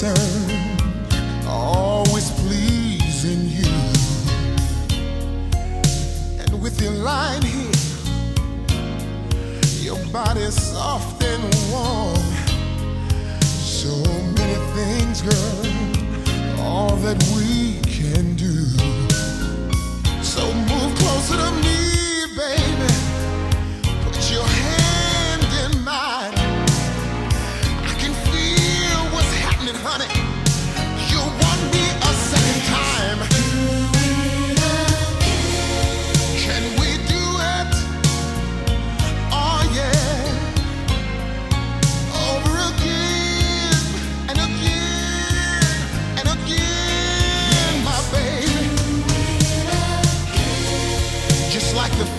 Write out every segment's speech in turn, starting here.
concern, always pleasing you. And with your line here, your body's soft and warm. So many things, girl, all that we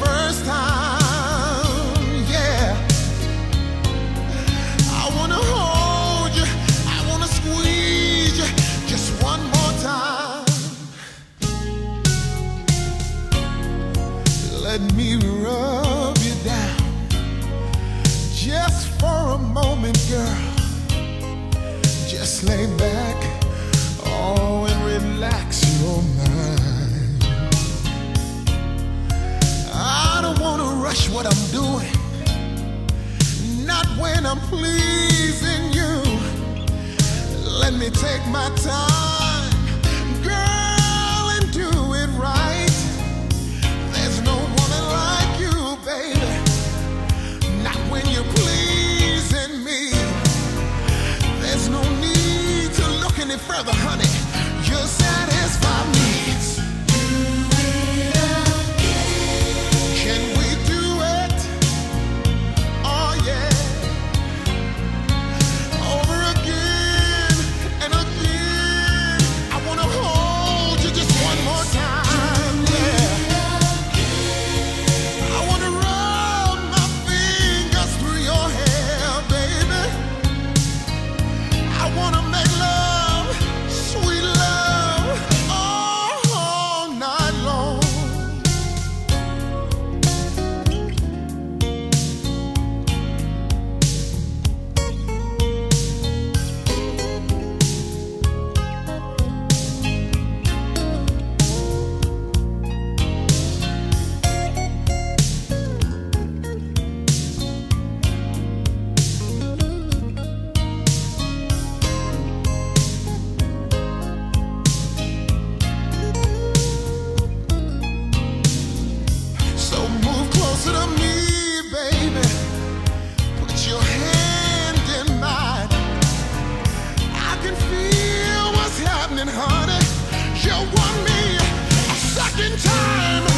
first time, yeah. I wanna hold you, I wanna squeeze you, just one more time. Let me rub you down, just for a moment, girl. Just lay back, rush what I'm doing, not when I'm pleasing you. Let me take my time, girl, and do it right. There's no woman like you, baby, not when you're pleasing me. There's no need to look any further, honey. Want me a second time.